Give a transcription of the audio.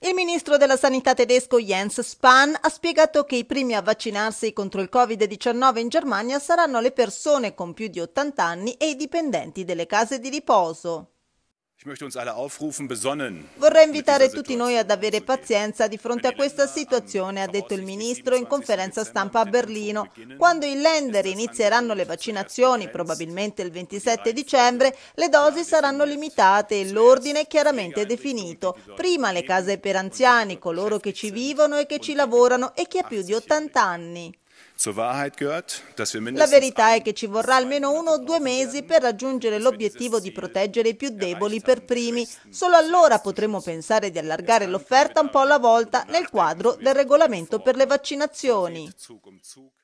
Il ministro della sanità tedesco Jens Spahn ha spiegato che i primi a vaccinarsi contro il Covid-19 in Germania saranno le persone con più di 80 anni e i dipendenti delle case di riposo. Vorrei invitare tutti noi ad avere pazienza di fronte a questa situazione, ha detto il ministro in conferenza stampa a Berlino. Quando i Länder inizieranno le vaccinazioni, probabilmente il 27 dicembre, le dosi saranno limitate e l'ordine è chiaramente definito. Prima le case per anziani, coloro che ci vivono e che ci lavorano e chi ha più di 80 anni. La verità è che ci vorrà almeno uno o due mesi per raggiungere l'obiettivo di proteggere i più deboli per primi. Solo allora potremo pensare di allargare l'offerta un po' alla volta nel quadro del regolamento per le vaccinazioni.